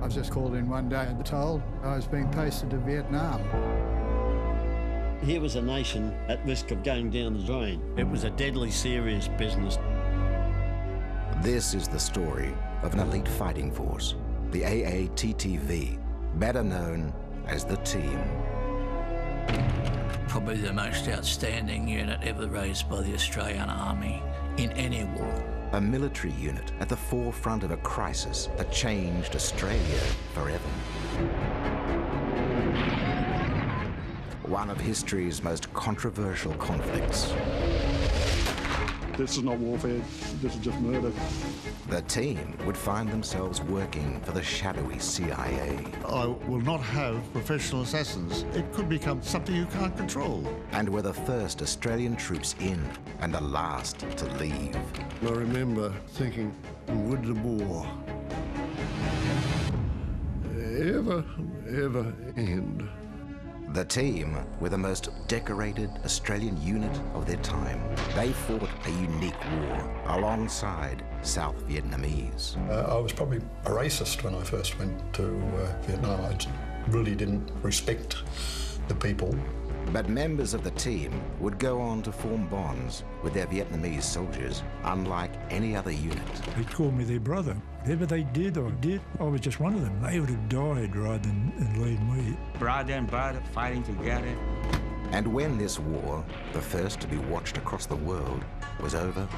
I was just called in one day and told I was being posted to Vietnam. Here was a nation at risk of going down the drain. It was a deadly serious business. This is the story of an elite fighting force, the AATTV, better known as the Team. Probably the most outstanding unit ever raised by the Australian Army in any war. A military unit at the forefront of a crisis that changed Australia forever. One of history's most controversial conflicts. This is not warfare, this is just murder. The team would find themselves working for the shadowy CIA. I will not have professional assassins. It could become something you can't control. And were the first Australian troops in and the last to leave. I remember thinking, would the war ever, ever end? The team were the most decorated Australian unit of their time. They fought a unique war alongside South Vietnamese. Uh, I was probably a racist when I first went to uh, Vietnam. I really didn't respect the people. But members of the team would go on to form bonds with their Vietnamese soldiers, unlike any other unit. They called me their brother. Whatever they did or did, I was just one of them. They would have died rather than, than leave me. Brother and brother fighting together. And when this war, the first to be watched across the world, was over,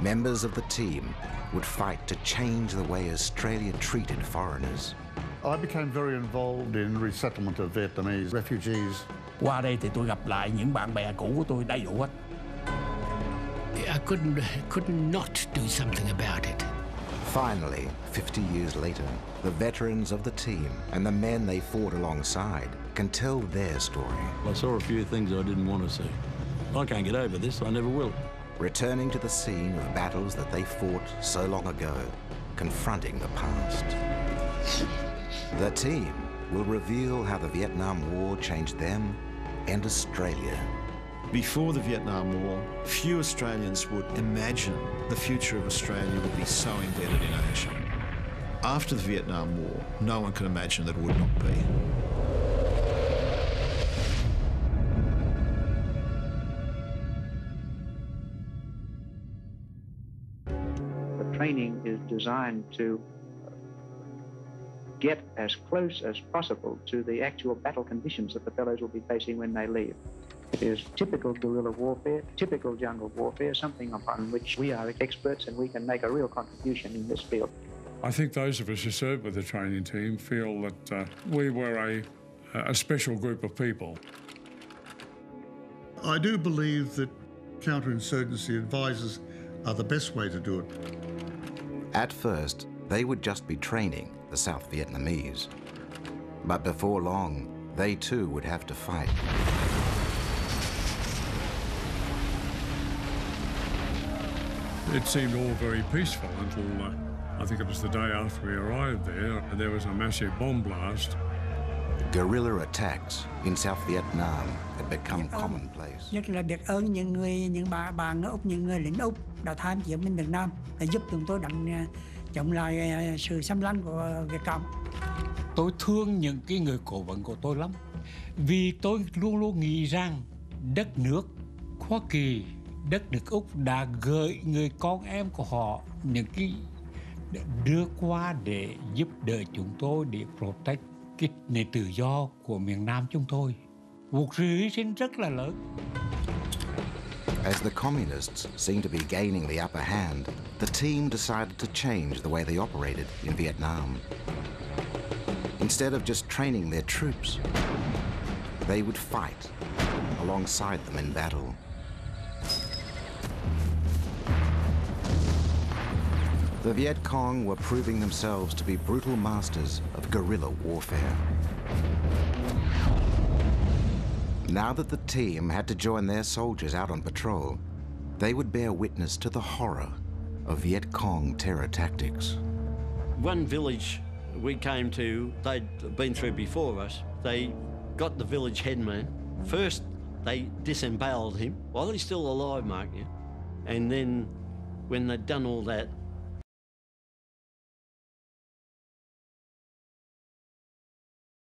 members of the team would fight to change the way Australia treated foreigners. I became very involved in resettlement of Vietnamese refugees. Qua đây thì tôi gặp lại những bạn bè cũ của tôi đầy đủ hết. I couldn't, couldn't not do something about it. Finally, 50 years later, the veterans of the team and the men they fought alongside can tell their story. I saw a few things I didn't want to see. I can't get over this, I never will. Returning to the scene of battles that they fought so long ago, confronting the past. The team will reveal how the Vietnam War changed them and Australia. Before the Vietnam War, few Australians would imagine the future of Australia would be so embedded in Asia. After the Vietnam War, no one could imagine that it would not be. The training is designed to get as close as possible to the actual battle conditions that the fellows will be facing when they leave. It is typical guerrilla warfare, typical jungle warfare, something upon which we are experts and we can make a real contribution in this field. I think those of us who served with the training team feel that uh, we were a, a special group of people. I do believe that counterinsurgency advisors are the best way to do it. At first, they would just be training the South Vietnamese. But before long, they too would have to fight. It seemed all very peaceful until uh, I think it was the day after we arrived there. There was a massive bomb blast. Guerrilla attacks in South Vietnam had become commonplace. Nhất là biết ơn những người, những bà bạn ở Úc, những người lính Úc đã tham chiến bên Việt Nam đã giúp chúng tôi đánh chống lại à, sự xâm lăng của Việt Cộng. Tôi thương những cái người cổ vấn của tôi lắm. Vì tôi luôn luôn nghĩ rằng đất nước Hoa Kỳ, đất nước Úc đã gửi người con em của họ những cái đưa qua để giúp đỡ chúng tôi để protect cái nền tự do của miền Nam chúng tôi. Một sự hy sinh rất là lớn. As the communists seemed to be gaining the upper hand, the team decided to change the way they operated in Vietnam. Instead of just training their troops, they would fight alongside them in battle. The Viet Cong were proving themselves to be brutal masters of guerrilla warfare. Now that the team had to join their soldiers out on patrol, they would bear witness to the horror of Viet Cong terror tactics. One village we came to, they'd been through before us. They got the village headman. First, they disemboweled him while he's still alive, mark you. And then, when they'd done all that,